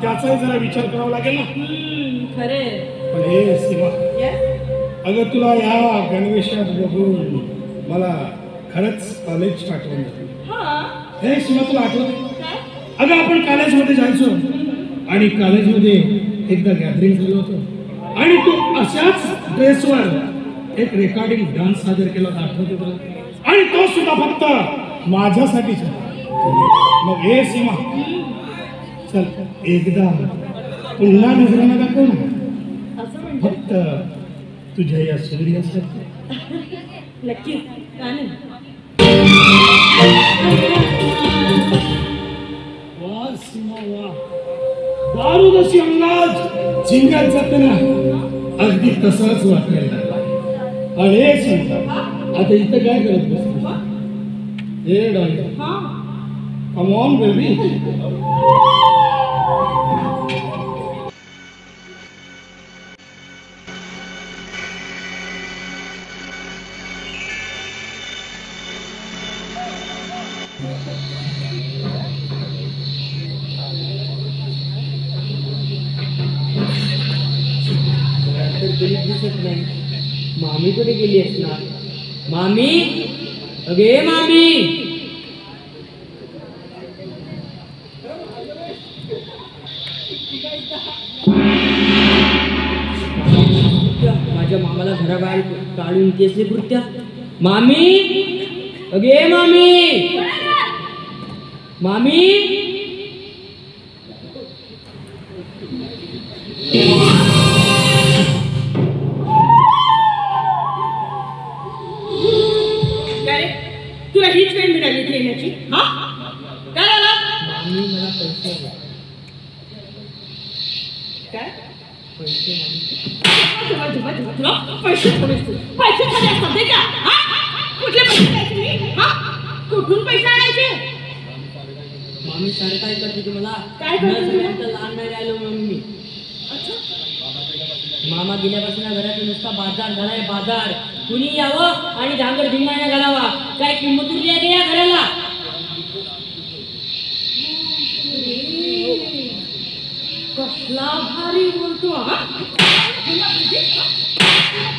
त्याचाही जरा विचार करावा लागेल ना. खरे. पण हे सीमा? अगं तुला या गणवेशात बघून मला खरंच कॉलेज आठवण. हा. हे सीमा तुला आठवत अगं आपण कॉलेजमध्ये जायचो. आणि कॉलेजमध्ये एकदा गॅदरिंग झालं होतं. आणि तू अशाच ड्रेसवर एक रेकॉर्डिंग डान्स सादर केला होता आठवते तुला? आणि तो सुद्धा फक्त माझ्यासाठीच होता. मग हे सीमा चल एकदा. पुन्हा नजरेनं दाखव ना फक्त तुझ्या या सूर्यासाठी. नक्कीच वा सीमा वा. दारू जशी झिंगात अगदी तसंच वाटायला लागलं. आणि हे सांगता आता इथं काय करत बसली हे? डायरेक्ट हा. कम ऑन बेबी मामी कुठे गेली असणार मामी? अगे मामी! मामाला घराबाहेर काढून ती असली कृत्या मामी! अगे मामी! मामी? तुला हीच वेळ मिळाली इथे येण्याची हा? काय झालं? मामी मला पैसे हवे. काय पैसे मामी जेव्हा जेव्हा जेव्हा तुला पैसे. पैसे असतात का? कुठले पैसे द्यायचे? हा? कुठून पैसे आणायचे? मामी सर काय करते तुम्हाला काय करते लहान नाही राहिलो मामी मी. अच्छा. मामा गेल्यापासून घरात नुसता बाजार झालाय बाजार. कुणी यावं आणि धांगर धिंगाणा घालावा? काय किंमत उरली आहे या घराला? कसला भारी बोलतो हा?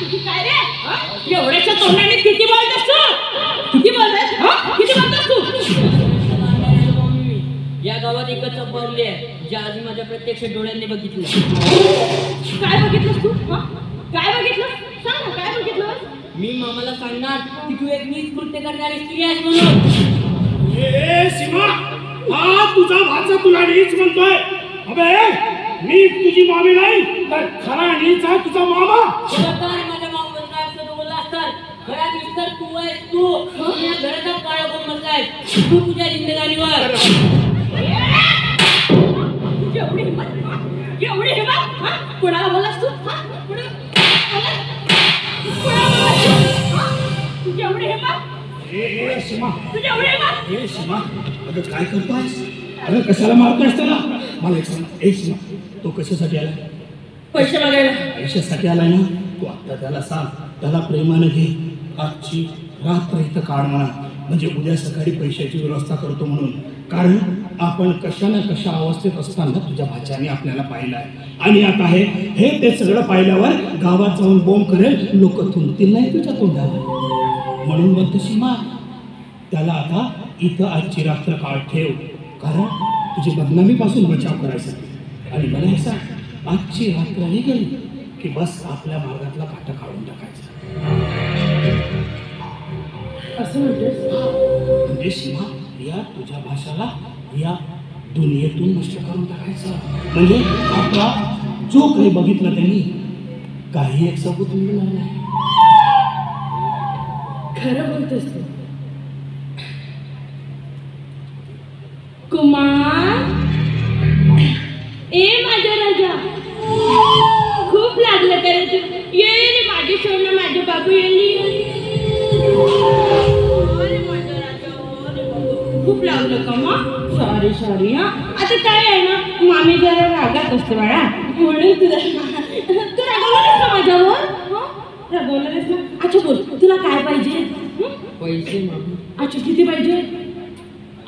तुझी काय रे? एवढ्याच्या तोंडाने किती बोलतोस तू किती बोलतोस हा? किती बोलतोस तू. या गावात एकच चंपावली आहे जे आधी माझ्या प्रत्यक्ष डोळ्यांनी बघितलं काय बघितलंस तू हा? काय बघितलं सांग ना काय बघितलं मी मामाला सांगणार की तू एक नीच कृत्य करणारी स्त्री आहेस म्हणून ए सीमा हा तुझा भाचा तुला नीच म्हणतोय अबे मी तुझी मामी नाही तर खरा नीच आहे तुझा मामा. माझ्या असं बोलला असतात घरात विस्तार तू आहेस तू. तू या घराचा काळ कोण तू तुझ्या तुझी एवढी हिंमत हा? एवढी हिंमत हा? कोणाला बोललास तू? हा? कोणाला? बोललास? कोणाला बोललास तू? हा? तुझी एवढी हिंमत ए ए सीमा. तुझी एवढी हिंमत ए सीमा अगं काय करतोयस? अगं कशाला मारतोयस त्याला? मला एक सांग ए सीमा तो कशासाठी आला? पैसे मागायला. पैशासाठी आलाय ना? तू आता त्याला सांग. त्याला प्रेमानं घे. आजची रात्र इथं काढ म्हणा. म्हणजे उद्या सकाळी पैशाची व्यवस्था करतो म्हणून. कारण आपण कशा ना कशा अवस्थेत असताना तुझ्या भाच्याने आपल्याला पाहिलं आहे. आणि आता हे हे ते सगळं पाहिल्यावर गावात जाऊन बोंब करेल. लोक थुंकतील नाही तुझ्या तोंडावर. म्हणून म्हणतो सीमा. त्याला आता इथं आजची रात्र काळ ठेव. कारण तुझी बदनामीपासून बचाव करायचा आणि मला हे सांग. आजची रात्र ही गेली की बस आपल्या मार्गातला काटा काढून टाकायचा. असं म्हणतोस म्हणजे सीमा या तुझ्या भाषाला या दुनियेतून नष्ट करून टाकायचं. म्हणजे आपला जो काही बघितलं त्यांनी काही एक सबूत मिळणार नाही. खरं बोलत तू. कुमार? बाबू यांनी अरे माझा राजा सॉरी सॉरी हा. आता काय आहे ना मामी जरा रागात असते बाळा. म्हणून तुला तू रागवला ना माझ्यावर? हं? रागवला ना अच्छा बोल. तुला काय पाहिजे? पैसे मामी. अच्छा किती पाहिजे?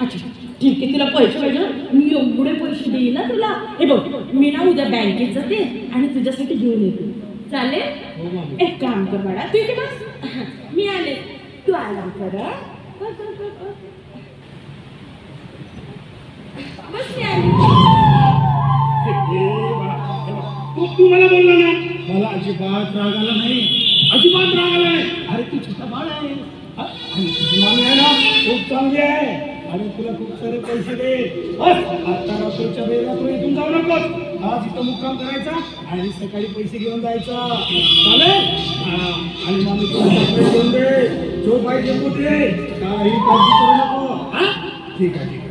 अच्छा ठीक आहे तुला पैसे पाहिजे? मी एवढे पैसे देईन ना तुला. हे बघ मी ना उद्या बँकेत जाते आणि तुझ्यासाठी घेऊन येते. चालेल हो मामी एक काम कर बाळा तू इथे बस. मी आले. तू आराम कर हं? बस बस बस बस. बस मी आले. तू मला बोलला ना मला अजिबात राग आला नाही. अजिबात राग आला नाही. अरे तू छोटा बाळ आहे. हा? मामी आहे ना खूप चांगली आहे. आणि तुला खूप सारे पैसे दे बस आता रात्रीच्या वेळेला तू इथून जाऊ नकोस. आज इथं मुक्काम करायचा आणि सकाळी पैसे घेऊन जायचा. चालेल? आणि मग तुला घेऊन दे. जो पाहिजे कुठे काही काळजी करू नको. हा? ठीक आहे ठीक आहे.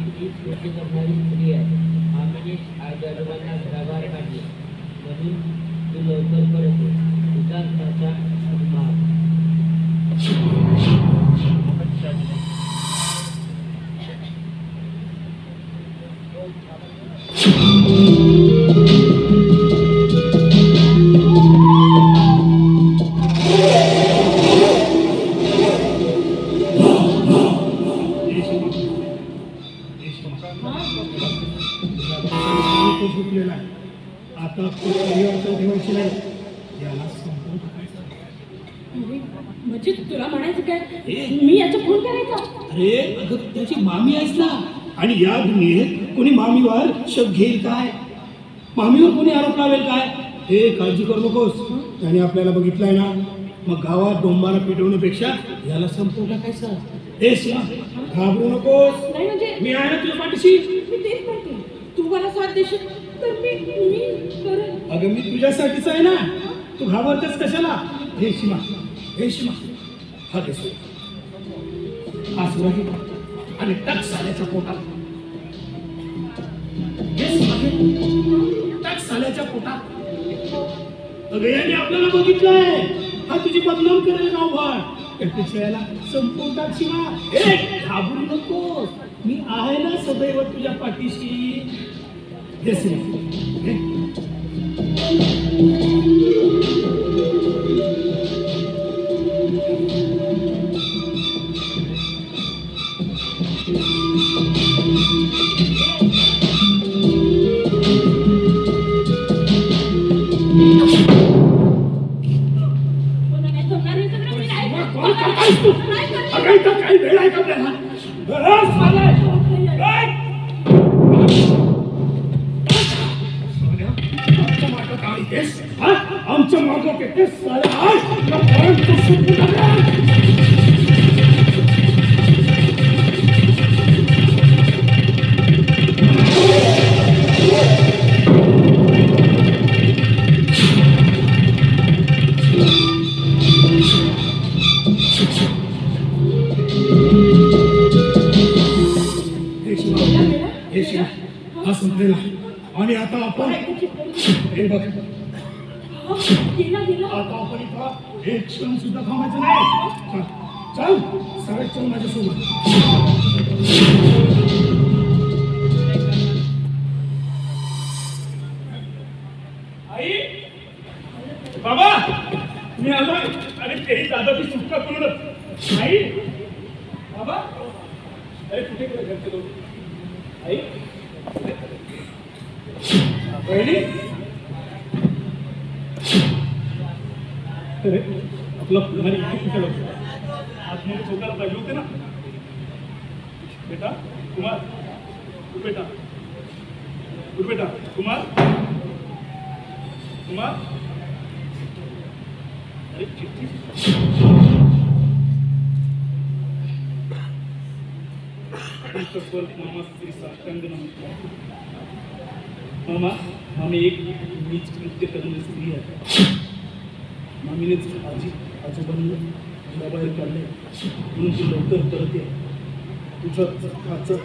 मामी वर्ष करणारी स्त्री आहे मामीने आज सर्वांना घराबाहेर काढले. म्हणून तू लवकर कोणी मामीवर शक घेईल काय? मामीवर कोणी आरोप लावेल काय? हे काळजी करू नकोस. त्याने आपल्याला बघितलंय ना. मग गावात डोंबारा पेटवण्यापेक्षा याला संपवून टाकायचं हे घाबरू नकोस. नाही म्हणजे मी आहे ना तुझ्या पाठीशी. मी तेच म्हणते. तू मला साथ देशील तर मी मी करेन. अगं मी तुझ्यासाठीच आहे ना. तू घाबरतेस कशाला? हे शिमा हे शिमा हा सुरा. हा सुरा घे आणि टक साल्याच्या पोटात हे सुरा घे. साल्याच्या पोटात. अगं याने आपल्याला बघितलंय. हा तुझी बदनाम करेल गावभर त्यापेक्षा याला संपून टाक घाबरू नको मी आहे ना सदैव तुझ्या पाठीशी. घे हा सुटलेला. आणि आता आपण हे बघ. आता आपण इथं एक क्षण सुद्धा थांबायचं नाही. चल. चल. सरळ चल माझ्यासोबत. आई! बाबा! मी आलो अरे तेही दादाची सुटका करूनच. आई! बाबा! अरे कुठे गेले घरचे लोक? आई! आपला फुलहारी इथे कुठे लागतो आतमध्ये चौकात पाहिजे होते ना. बेटा कुमार. बेटा बेटा कुमार. कुमार. अरे चिठ्ठी. तत्पर मामा श्री साष्टांग नमस्कार मामा मामी एक नीच कृत्य करणारी स्त्री आहे. मामीनेच आजी आजोबांना घराबाहेर काढले. म्हणून तू लवकर परत ये तुझं हाचं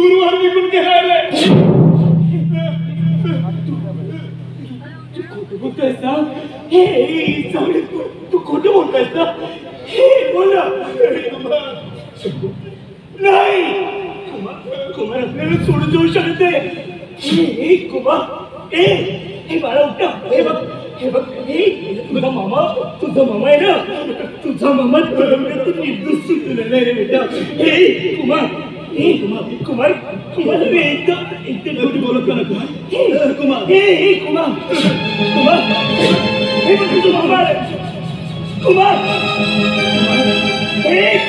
खूप दूरवर निघून गेला रे तू खोटं बोलतोयस ना हे चांगले तू तू खोटं बोलतोयस ना हे बोल। ना नाही कुमार कुमार आपल्याला सोडून जाऊ शकत नाही हे, हे कुमार ए हे बाळा उठा। हे बघ हे बघ हे तुझा मामा तुझा मामा आहे ना? तुझा मामा तुला तू निर्दोष सुटलेला आहे रे बेटा। हे कुमार हे कुमार कुमार कुमार रे एकदम एकदम खोटी बोलत का ना कुमार हे कुमार हे हे कुमार कुमार हे